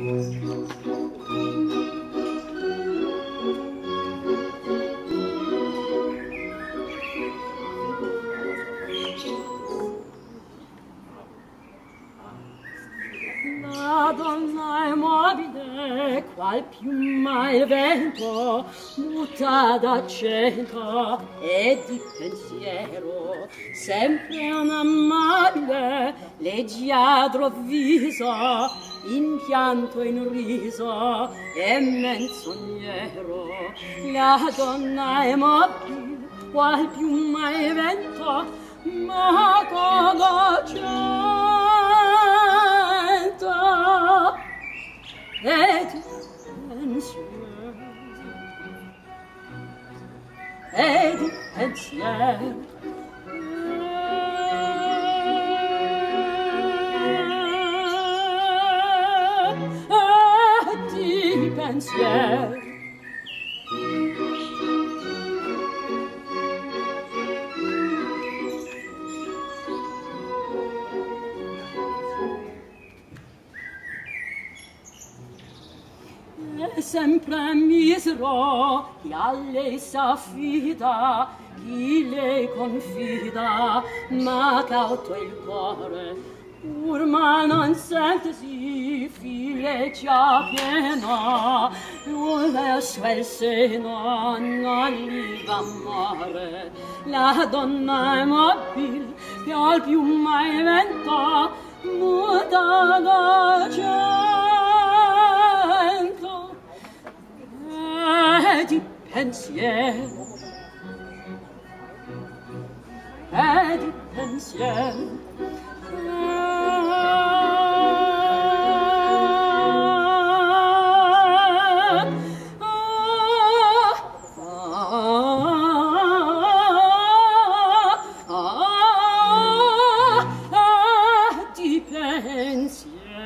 È mobile, qual piuma il vento, muta d'accento e di pensiero, sempre un amabile, leggiadro viso, in pianto in riso e menzognero la donna è mobile qual più mai vento ma cogocento et pensiero et pensiero pensier sempre misero chi a lei s'affida chi lei confida ma cauto il cuore. Urma non sentesi già piena, Ule seno non li va amore La donna è mobile che al più mai vento Muta la cento, E di pensiero, E di pensiero, Yeah.